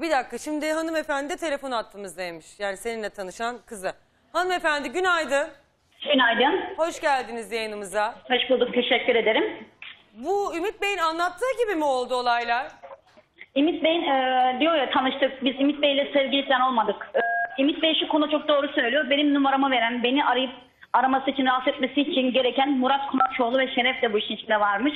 Bir dakika şimdi hanımefendi de telefon hattımızdaymış. Yani seninle tanışan kızı. Hanımefendi günaydın. Günaydın. Hoş geldiniz yayınımıza. Hoş bulduk. Teşekkür ederim. Bu Ümit Bey'in anlattığı gibi mi oldu olaylar? Ümit Bey'in e, diyor ya tanıştık. Biz Ümit Bey'le sevgili falan olmadık. E, Ümit Bey şu konu çok doğru söylüyor. Benim numaramı veren, beni arayıp araması için, rahatsız etmesi için gereken Murat Kumaçoğlu ve Şeref de bu işin içinde varmış.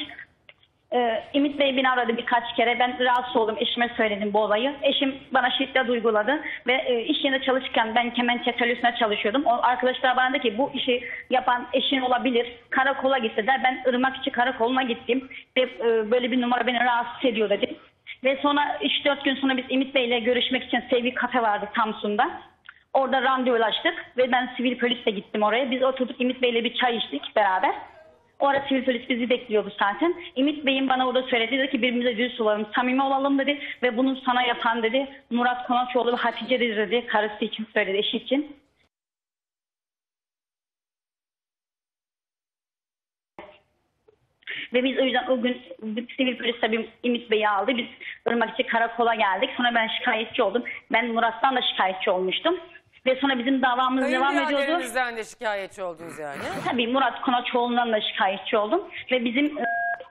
E, Ümit Bey beni aradı birkaç kere. Ben rahatsız oldum. Eşime söyledim bu olayı. Eşim bana şiddet uyguladı. Ve e, iş yerinde çalışırken ben kemençe atölyesinde çalışıyordum. O arkadaşlar bana dedi ki bu işi yapan eşin olabilir. Karakola gitse der. Ben Irmak içi karakoluna gittim. Ve e, böyle bir numara beni rahatsız ediyor dedim. Ve sonra 3-4 gün sonra biz Ümit Bey'le görüşmek için Sevgi Kafe vardı Samsun'da. Orada randevulaştık ve ben sivil polisle gittim oraya. Biz oturduk Ümit Bey'le bir çay içtik beraber. O ara sivil polis bizi bekliyordu zaten. Ümit Bey'in bana orada söyledi dedi ki birbirimize dürüst olalım, samimi olalım dedi. Ve bunu sana yapan dedi Murat Konaçoğlu ve Hatice dedi karısı için söyledi, eşi için. Ve biz o yüzden o gün sivil polis tabii Ümit Bey'i aldı. Biz Irmakçı karakola geldik. Sonra ben şikayetçi oldum. Ben Murat'tan da şikayetçi olmuştum. Ve sonra bizim davamız devam ediyordu. Kayınbiraderinizden de şikayetçi oldunuz yani. Tabii Murat Konaçoğlu'ndan da şikayetçi oldum. Ve bizim e,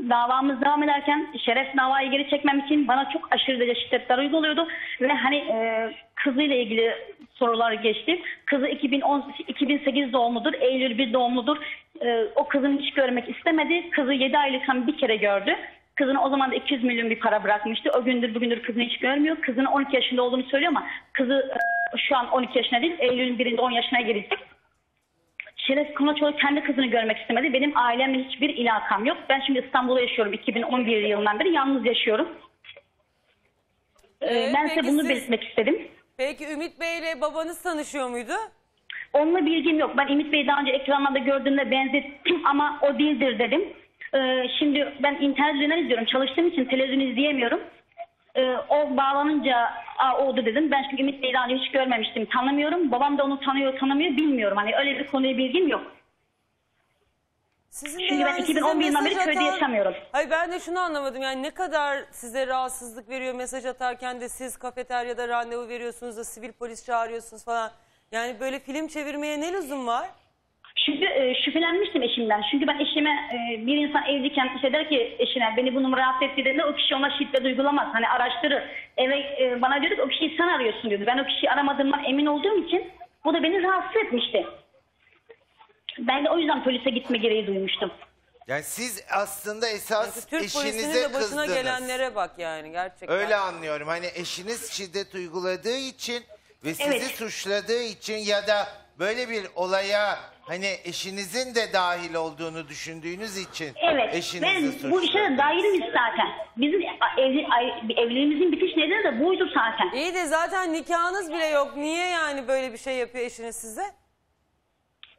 davamız devam ederken Şeref davayı geri çekmem için bana çok aşırı derece şiddetler uyguluyordu. Ve hani e, kızıyla ilgili sorular geçti. Kızı 2010, 2008 doğumludur, Eylül 1 doğumludur. E, o kızını hiç görmek istemedi. Kızı 7 aylıkken bir kere gördü. Kızına o zaman da 200 milyon bir para bırakmıştı. O gündür bugündür kızını hiç görmüyor. Kızının 12 yaşında olduğunu söylüyor ama kızı e, şu an 12 yaşında değil. Eylül'ün birinde 10 yaşına girecek. Şeref Konaçoğlu kendi kızını görmek istemedi. Benim ailemle hiçbir ilakam yok. Ben şimdi İstanbul'da yaşıyorum. 2011 yılından beri yalnız yaşıyorum. Ee, Ee, ben size bunu siz- belirtmek istedim. Peki Ümit Bey ile babanız tanışıyor muydu? Onunla bilgim yok. Ben Ümit Bey'i daha önce ekranlarda gördüğümde benzettim ama o değildir dedim. Ee, şimdi ben internet üzerinden izliyorum. Çalıştığım için televizyon izleyemiyorum. Ee, o bağlanınca Aa, oldu dedim. Ben çünkü Ümit önce hiç görmemiştim. Tanımıyorum. Babam da onu tanıyor tanımıyor bilmiyorum. Hani öyle bir konuya bilgim yok. Sizin de Çünkü ben yani size 2011 yılından beri mesaj köyde yaşamıyorum. Hayır ben de şunu anlamadım yani ne kadar size rahatsızlık veriyor mesaj atarken de siz kafeteryada randevu veriyorsunuz da sivil polis çağırıyorsunuz falan. Yani böyle film çevirmeye ne lüzum var? Çünkü e, şüphelenmiştim eşimden. Çünkü ben eşime e, bir insan evliyken işte der ki eşine beni bu numara rahatsız etti dediğinde o kişi ona şiddet uygulamaz. Hani araştırır. Eve e, bana diyordu ki o kişiyi sen arıyorsun diyordu. Ben o kişiyi aramadığımdan emin olduğum için bu da beni rahatsız etmişti. Ben de o yüzden polise gitme gereği duymuştum. Yani siz aslında esas Türk polisinin eşinize de başına kızdınız. gelenlere bak yani gerçekten. Öyle anlıyorum. Hani eşiniz şiddet uyguladığı için ve sizi Evet. suçladığı için ya da böyle bir olaya hani eşinizin de dahil olduğunu düşündüğünüz için Evet. eşinizi Ve bu işe de zaten. Bizim evli, ay- evliliğimizin bitiş nedeni de buydu zaten. İyi de zaten nikahınız bile yok. Niye yani böyle bir şey yapıyor eşiniz size?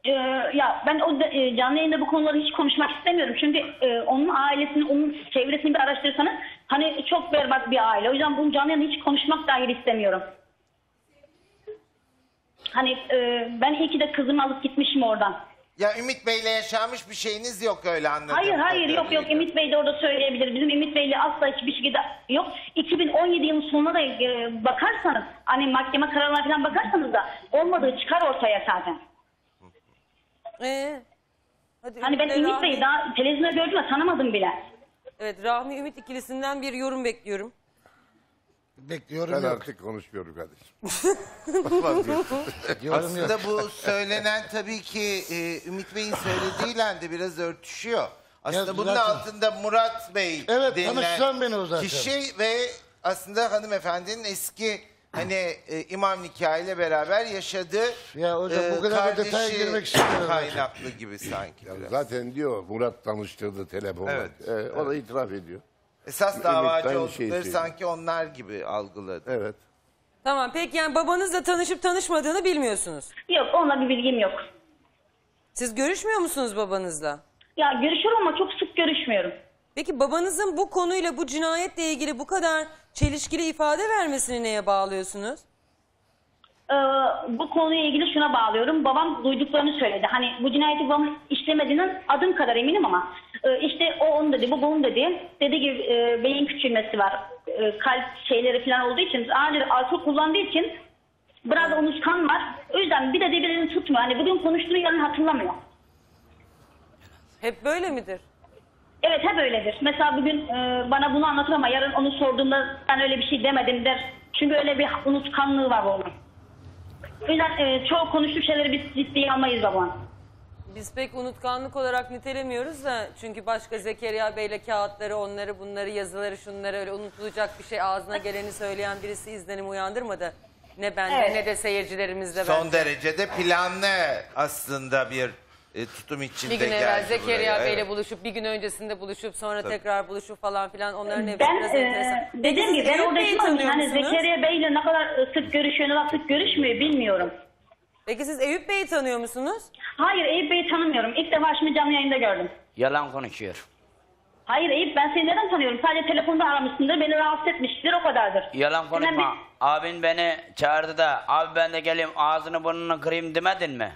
Ee, ya ben o da- e, canlı yayında bu konuları hiç konuşmak istemiyorum. Çünkü e, onun ailesini, onun çevresini bir araştırırsanız hani çok berbat bir aile. O yüzden bunu canlı yayında hiç konuşmak dahi istemiyorum. Hani e, ben iyi ki de kızımı alıp gitmişim oradan. Ya Ümit Bey'le yaşanmış bir şeyiniz yok öyle anladım. Hayır hayır yok yok Ümit Bey de orada söyleyebilir. Bizim Ümit Bey'le asla hiçbir şekilde yok. 2017 yılının sonuna da e, bakarsanız hani mahkeme kararlarına falan bakarsanız da olmadığı çıkar ortaya zaten. Ee, hadi Hani ben Ümit'le Ümit Rahmi- Bey'i daha televizyonda gördüm ve tanımadım bile. Evet Rahmi Ümit ikilisinden bir yorum bekliyorum. Bekliyorum Ben yok. artık konuşmuyorum kardeşim. Vazgeçtim. Yorum yok. Aslında bu söylenen tabii ki e, Ümit Bey'in söylediğiyle de biraz örtüşüyor. Aslında Ya bunun zaten- altında Murat Bey Evet, denilen tanıştıran beni o zaten. kişi ve aslında hanımefendinin eski hani e, imam nikahıyla beraber yaşadığı Ya hocam bu kadar da detaya kardeşi girmek istemiyorum. kaynaklı gibi sanki Ya biraz. zaten diyor Murat tanıştırdı telefonla. Evet. Ee, o da itiraf ediyor. Esas davacı aynı oldukları söylüyor. sanki onlar gibi algıladı. Evet. Tamam peki yani babanızla tanışıp tanışmadığını bilmiyorsunuz. Yok onunla bir bilgim yok. Siz görüşmüyor musunuz babanızla? Ya görüşüyorum ama çok sık görüşmüyorum. Peki babanızın bu konuyla bu cinayetle ilgili bu kadar çelişkili ifade vermesini neye bağlıyorsunuz? Ee, bu konuyla ilgili şuna bağlıyorum. Babam duyduklarını söyledi. Hani bu cinayeti babam işlemediğinden adım kadar eminim ama E, işte o onu dedi, bu bunu dedi. Dedi ki e, beyin küçülmesi var. E, kalp şeyleri falan olduğu için, ağır alkol kullandığı için biraz unutkan var. O yüzden bir de birbirlerini tutmuyor. Hani bugün konuştuğunu yarın hatırlamıyor. Hep böyle midir? Evet hep öyledir. Mesela bugün e, bana bunu anlatır ama yarın onu sorduğumda ben öyle bir şey demedim der. Çünkü öyle bir unutkanlığı var onun. O yüzden e, çoğu konuştuğu şeyleri biz ciddiye almayız babam. Biz pek unutkanlık olarak nitelemiyoruz da çünkü başka Zekeriya Bey'le kağıtları, onları, bunları, yazıları, şunları öyle unutulacak bir şey ağzına geleni söyleyen birisi izlenim uyandırmadı. Ne bende Evet. ne de seyircilerimizde Son bence. derecede planlı aslında bir e, tutum içinde Bir gün evvel geldi Zekeriya buraya. Bey'le Evet. buluşup bir gün öncesinde buluşup sonra tekrar buluşup falan filan onların hepsi Ben biraz e, enteresan. Peki dediğim siz gibi ben Eyüp orada Bey'i tanıyor Hani musunuz? Zekeriya Bey'le ne kadar e, sık görüşüyor, ne kadar sık görüşmüyor bilmiyorum. Peki siz Eyüp Bey'i tanıyor musunuz? Hayır Eyüp Bey'i tanımıyorum. İlk defa şimdi canlı yayında gördüm. Yalan konuşuyor. Hayır Eyüp ben seni neden tanıyorum? Sadece telefonda aramışsındır, beni rahatsız etmiştir o kadardır. Yalan konuşma. bir- Abin beni çağırdı da abi ben de geleyim ağzını burnunu kırayım demedin mi?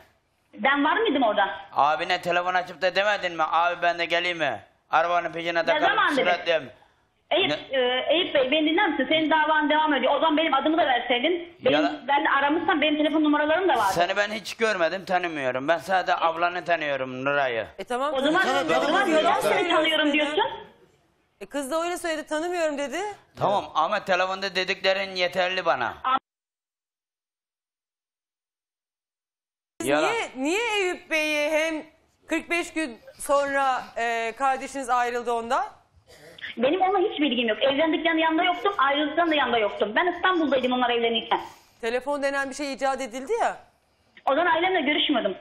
Ben var mıydım orada? Abine telefon açıp da demedin mi? Abi ben de geleyim mi? Arabanın peşine zaman takalım dedim? süratliyim. Eyüp, e, Eyüp Bey beni dinler misin? Senin davan devam ediyor. O zaman benim adımı da verseydin. Benim, Yalan- Ben aramışsam benim telefon numaralarım da vardı. Seni ben hiç görmedim tanımıyorum. Ben sadece ablanı tanıyorum Nuray'ı. E tamam. O zaman, kız- o zaman neden seni tanıyorum diyorsun? E kız da öyle söyledi tanımıyorum dedi. Tamam ama telefonda dediklerin yeterli bana. Siz Yalan. niye, niye Eyüp Bey'i hem 45 gün sonra e, kardeşiniz ayrıldı ondan? Benim onunla hiç bilgim yok. Evlendikten yanında yoktum, ayrıldıktan da yanında yoktum. Ben İstanbul'daydım onlar evlenirken. Telefon denen bir şey icat edildi ya. O zaman ailemle görüşmüyordum.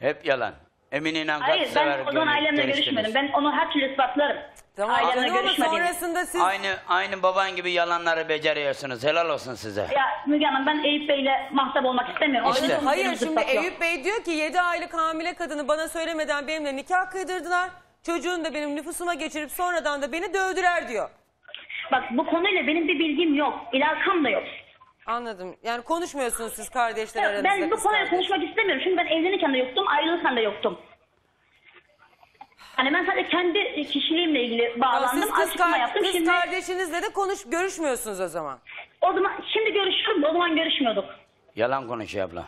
Hep yalan. Eminiyle kaç Hayır ben o zaman ailemle görüştünüz? görüşmedim. Ben onu her türlü ispatlarım. Tamam ailemle ama görüşmediğimi. sonrasında siz... Aynı aynı baban gibi yalanları beceriyorsunuz. Helal olsun size. Ya Müge Hanım ben Eyüp Bey'le mahsap olmak istemiyorum. İşte. Hayır şimdi. Eyüp Bey diyor ki 7 aylık hamile kadını bana söylemeden benimle nikah kıydırdılar. Çocuğunu da benim nüfusuma geçirip sonradan da beni dövdüler diyor. Bak bu konuyla benim bir bilgim yok. İlakam da yok. Anladım. Yani konuşmuyorsunuz siz kardeşler Ya aranızda. ben bu kız konuya kardeş. konuşmak istemiyorum. Çünkü ben evlenirken de yoktum, ayrılırken de yoktum. Hani ben sadece kendi kişiliğimle ilgili bağlandım, Siz kız, açıklama kar- yaptım. kız Şimdi kardeşinizle de konuş görüşmüyorsunuz o zaman. o zaman şimdi görüşüyorum, o zaman görüşmüyorduk. Yalan konuşuyor abla.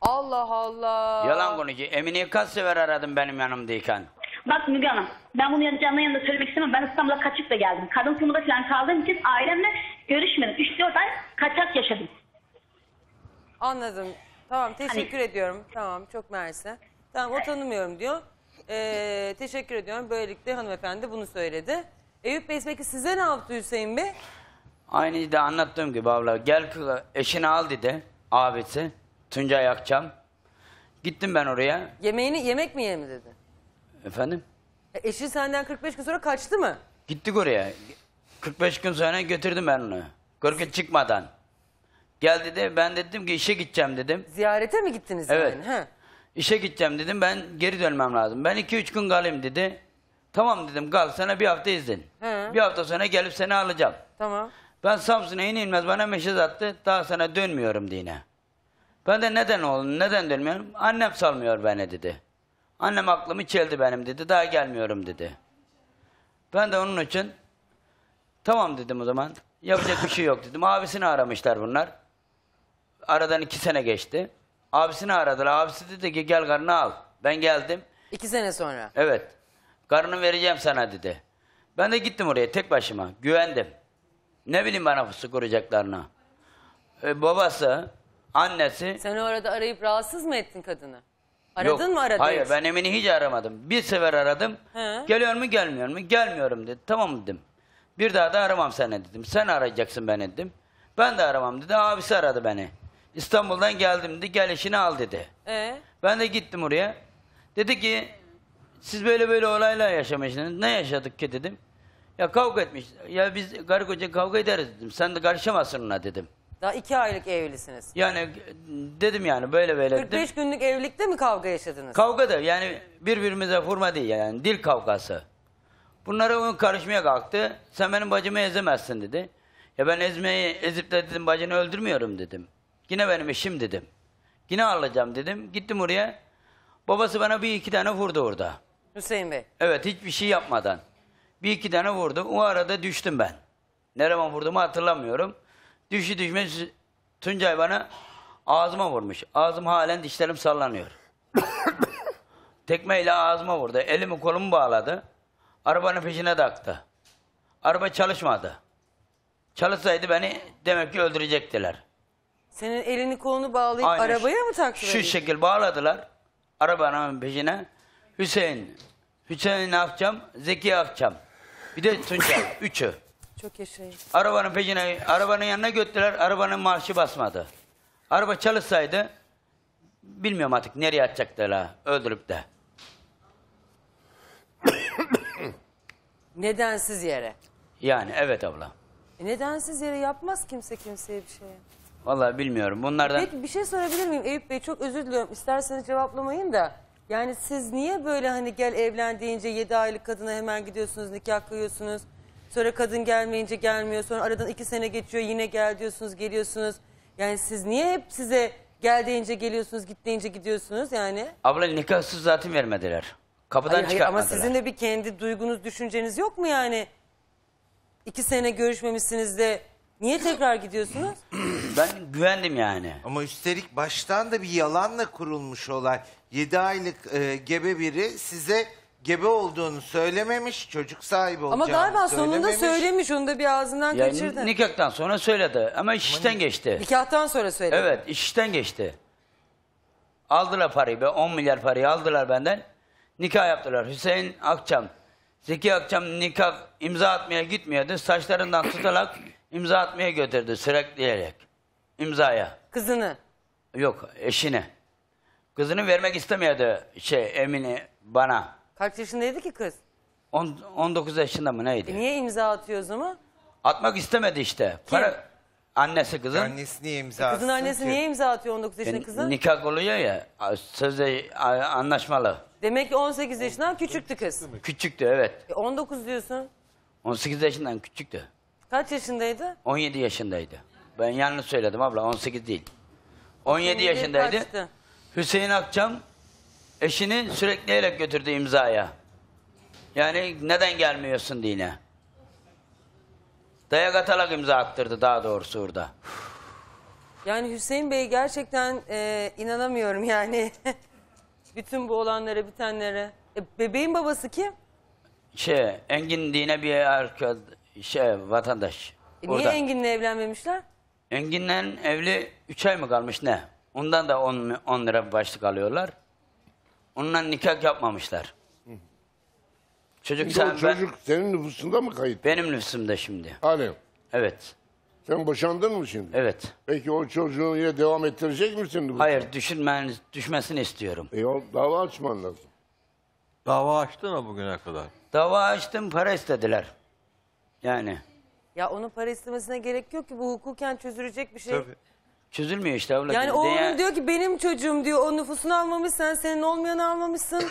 Allah Allah. Yalan konuşuyor. Emine'yi kaç sefer aradım benim yanımdayken. Bak Müge Hanım, ben bunu canlı yanında söylemek istemem. Ben İstanbul'a kaçıp da geldim. Kadın kumunda falan kaldığım için ailemle görüşmedim. 3-4 ay kaçak yaşadım. Anladım. Tamam Hani- teşekkür ediyorum. Tamam çok mersi. Tamam o tanımıyorum diyor. Ee, teşekkür ediyorum. Böylelikle hanımefendi bunu söyledi. Eyüp Bey peki size ne yaptı Hüseyin Bey? Aynı de anlattığım gibi abla. Gel kı- eşini al dedi abisi. Tuncay Akçam. Gittim ben oraya. Yemeğini yemek mi ye mi dedi. Efendim? E, eşi senden 45 gün sonra kaçtı mı? Gittik oraya. 45 gün sonra götürdüm ben onu. 40 gün çıkmadan. Gel dedi. Ben dedim ki işe gideceğim dedim. Ziyarete mi gittiniz Evet. yani? He. İşe gideceğim dedim. Ben geri dönmem lazım. Ben 2-3 gün kalayım dedi. Tamam dedim kal sana bir hafta izin. He. Bir hafta sonra gelip seni alacağım. Tamam. Ben Samsun'a iner inmez bana mesaj attı. Daha sana dönmüyorum dine. Ben de neden oğlum neden dönmüyorum? Annem salmıyor beni dedi. Annem aklımı çeldi benim dedi. Daha gelmiyorum dedi. Ben de onun için tamam dedim o zaman. Yapacak bir şey yok dedim. Abisini aramışlar bunlar. Aradan iki sene geçti. Abisini aradılar. Abisi dedi ki gel karını al. Ben geldim. İki sene sonra. Evet. Karını vereceğim sana dedi. Ben de gittim oraya tek başıma. Güvendim. Ne bileyim bana fıstık kuracaklarını. Ee, babası, annesi... Sen orada arayıp rahatsız mı ettin kadını? Aradın Yok, mı aradın? Hayır ben Emin'i hiç aramadım. Bir sefer aradım. He. Geliyor mu gelmiyor mu? Gelmiyorum dedi. Tamam dedim. Bir daha da aramam seni dedim. Sen arayacaksın beni dedim. Ben de aramam dedi. Abisi aradı beni. İstanbul'dan geldim dedi. Gel işini al dedi. Ee? Ben de gittim oraya. Dedi ki siz böyle böyle olaylar yaşamışsınız. Ne yaşadık ki dedim. Ya kavga etmiş. Ya biz karı koca kavga ederiz dedim. Sen de karışamazsın ona dedim. Daha iki aylık evlisiniz. Yani dedim yani böyle böyle dedim. 45 günlük evlilikte mi kavga yaşadınız? Kavga da yani birbirimize vurma değil yani dil kavgası. Bunlara onun karışmaya kalktı. Sen benim bacımı ezemezsin dedi. Ya ben ezmeyi ezip de dedim bacını öldürmüyorum dedim. Yine benim işim dedim. Yine alacağım dedim. Gittim oraya. Babası bana bir iki tane vurdu orada. Hüseyin Bey. Evet hiçbir şey yapmadan. Bir iki tane vurdu. O arada düştüm ben. Nereden vurduğumu hatırlamıyorum. Düşü düşmez Tuncay bana ağzıma vurmuş. Ağzım halen dişlerim sallanıyor. Tekmeyle ağzıma vurdu. Elimi kolumu bağladı. Arabanın peşine taktı. Araba çalışmadı. Çalışsaydı beni demek ki öldürecektiler. Senin elini kolunu bağlayıp Aynen arabaya mı taktı? Şu şekil bağladılar. Arabanın peşine. Hüseyin, Hüseyin Akçam, Zeki Akçam. Bir de Tuncay. Üçü. Çok yaşayın. Arabanın peşine, arabanın yanına götürdüler. Arabanın marşı basmadı. Araba çalışsaydı bilmiyorum artık nereye atacaktılar öldürüp de. Nedensiz yere. Yani evet abla. E nedensiz yere yapmaz kimse kimseye bir şey. Vallahi bilmiyorum. Bunlardan Peki bir şey sorabilir miyim Eyüp Bey? Çok özür diliyorum. İsterseniz cevaplamayın da. Yani siz niye böyle hani gel evlen deyince 7 aylık kadına hemen gidiyorsunuz, nikah kıyıyorsunuz. Sonra kadın gelmeyince gelmiyor. Sonra aradan 2 sene geçiyor yine gel diyorsunuz, geliyorsunuz. Yani siz niye hep size gel deyince geliyorsunuz, git deyince gidiyorsunuz yani? abla nikahsız zaten vermediler. Kapıdan Hayır, hayır, ama sizin de bir kendi duygunuz, düşünceniz yok mu yani? İki sene görüşmemişsiniz de niye tekrar gidiyorsunuz? Ben güvendim yani. Ama üstelik baştan da bir yalanla kurulmuş olay. 7 aylık e, gebe biri size gebe olduğunu söylememiş, çocuk sahibi olacağını Ama galiba sonunda söylemiş, onu da bir ağzından Ya kaçırdı. nikahtan sonra söyledi ama iş işten geçti. Nikahtan sonra söyledi. Evet iş işten geçti. Aldılar parayı be 10 milyar parayı aldılar benden. Nikah yaptılar. Hüseyin Akçam. Zeki Akçam nikah imza atmaya gitmiyordu. Saçlarından tutarak imza atmaya götürdü sürekleyerek. İmzaya. Kızını. Yok eşini. Kızını vermek istemiyordu şey Emine bana. Kaç yaşındaydı ki kız? On- 19 yaşında mı neydi? E niye imza atıyor o zaman? Atmak istemedi işte. Para annesi kızın. Annesi niye imza Kızın atsın annesi ki? niye imza atıyor 19 yaşında E, kızın? Nikah oluyor ya sözde anlaşmalı. Demek ki 18 yaşından küçüktü kız. Küçüktü evet. E 19 diyorsun. 18 yaşından küçüktü. Kaç yaşındaydı? 17 yaşındaydı. Ben yanlış söyledim abla 18 değil. 17 17 yaşındaydı. kaçtı? Hüseyin Akçam eşini sürekleyerek götürdü imzaya. Yani neden gelmiyorsun diye. Dayak atarak imza attırdı daha doğrusu orada. Yani Hüseyin Bey gerçekten e, inanamıyorum yani. Bütün bu olanlara, bitenlere. E, bebeğin babası kim? Şey Engin dine bir arkadaş şey vatandaş. E, niye Orada. Engin'le evlenmemişler? Engin'le evli 3 ay mı kalmış ne? Ondan da 10, 10 lira başlık alıyorlar. Onunla nikah yapmamışlar. Çocuk Şimdi o sen ben, çocuk senin nüfusunda mı kayıt? benim nüfusumda şimdi. Hani Evet. sen boşandın mı şimdi? Evet. Peki o çocuğu yine devam ettirecek misin nüfusuna? Hayır düşünmen düşmesini istiyorum. E o dava açman lazım. Dava açtın mı bugüne kadar? Dava açtım para istediler. Yani Ya onun para istemesine gerek yok ki bu hukuken çözülecek bir şey. Tabii. Çözülmüyor işte abla. Yani Dünya- oğlum diyor ki benim çocuğum diyor o nüfusunu almamış sen senin olmayanı almamışsın.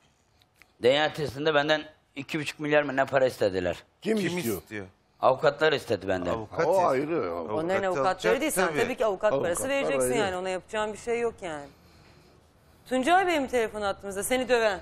DNA testinde benden iki buçuk milyar mı ne para istediler. Kim, Kim istiyor? istiyor? Avukatlar istedi benden. Avukat. O ayrı. Onların Avukat avukatları alacak değil sen tabii. tabii ki avukat parası Avukatlar vereceksin ayrı. yani ona yapacağın bir şey yok yani. Tuncay Bey mi telefon attığımızda seni döven?